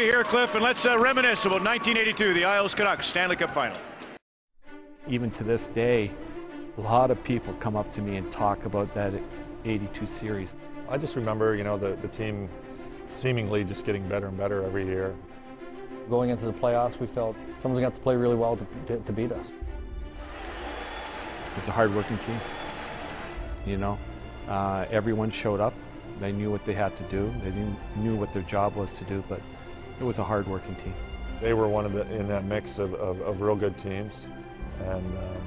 Here, Cliff, and let's uh, reminisce about 1982, the Isles Canucks Stanley Cup Final. Even to this day, a lot of people come up to me and talk about that 82 series. I just remember, you know, the, the team seemingly just getting better and better every year. Going into the playoffs, we felt someone's got to play really well to, to, to beat us. It's a hard-working team. You know, uh, everyone showed up. They knew what they had to do. They knew what their job was to do, but it was a hard-working team. They were one of the in that mix of, of, of real good teams, and um,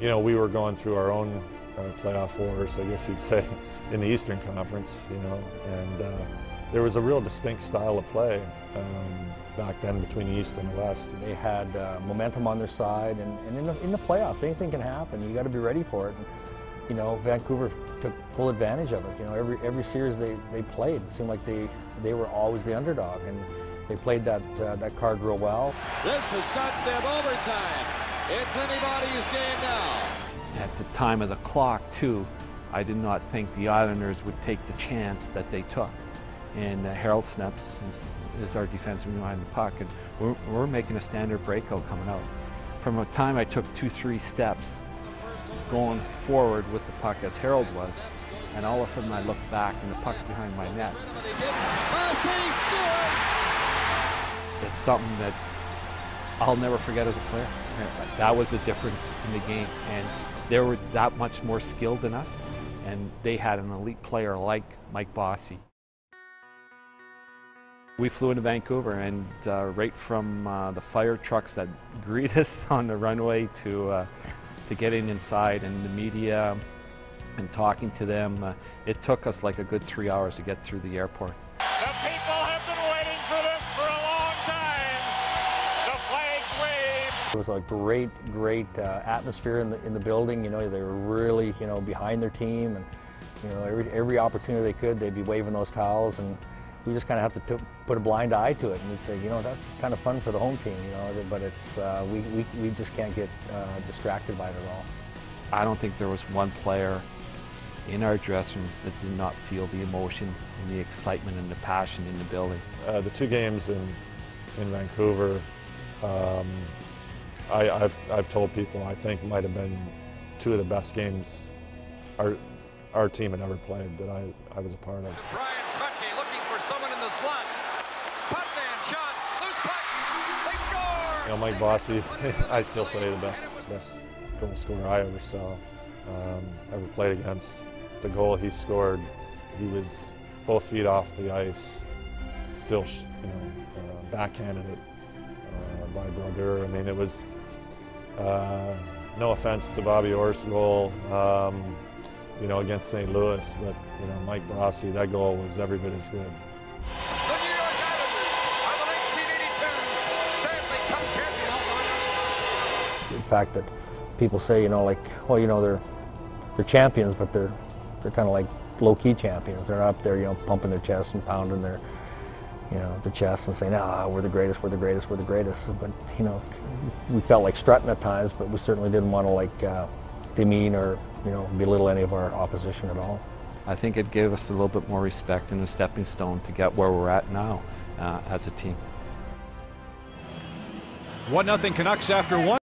you know we were going through our own uh, playoff wars, I guess you'd say, in the Eastern Conference. You know, and uh, there was a real distinct style of play um, back then between the East and the West. They had uh, momentum on their side, and, and in, the, in the playoffs, anything can happen. You got to be ready for it. And, you know, Vancouver took full advantage of it. You know, every every series they, they played, it seemed like they they were always the underdog, and they played that uh, that card real well. This is sudden death overtime. It's anybody's game now. At the time of the clock, too, I did not think the Islanders would take the chance that they took. And uh, Harold Snepsts is, is our defenseman behind the puck, and we're, we're making a standard breakout coming out. From the time I took two, three steps, going forward with the puck as Harold was, and all of a sudden I look back and the puck's behind my net. It's something that I'll never forget as a player. That was the difference in the game, and they were that much more skilled than us, and they had an elite player like Mike Bossy. We flew into Vancouver, and uh, right from uh, the fire trucks that greet us on the runway to uh, to getting inside and the media and talking to them. Uh, it took us like a good three hours to get through the airport. The It was a great, great uh, atmosphere in the in the building. You know, they were really you know behind their team, and you know every every opportunity they could, they'd be waving those towels and we just kind of have to put a blind eye to it and we'd say, you know, that's kind of fun for the home team, you know, but it's, uh, we, we, we just can't get uh, distracted by it at all. I don't think there was one player in our dressing room that did not feel the emotion and the excitement and the passion in the building. Uh, the two games in, in Vancouver, um, I, have I've told people I think might have been two of the best games our, our team had ever played that I, I was a part of. ryan pettke looking for someone in the You know, Mike Bossy, I still say the best best goal scorer I ever saw, um, ever played against. The goal he scored, he was both feet off the ice, still, you know, uh, backhanded it by Brodeur. I mean, it was, uh, no offense to Bobby Orr's goal, um, you know, against St. Louis, but, you know, Mike Bossy, that goal was every bit as good. the fact that people say, you know, like, well, you know, they're they're champions, but they're they're kind of like low-key champions. They're not up there, you know, pumping their chest and pounding their, you know, the chest and saying, ah, we're the greatest, we're the greatest, we're the greatest. But you know, we felt like strutting at times, but we certainly didn't want to like uh, demean or you know belittle any of our opposition at all. I think it gave us a little bit more respect and a stepping stone to get where we're at now uh, as a team. One nothing Canucks after one.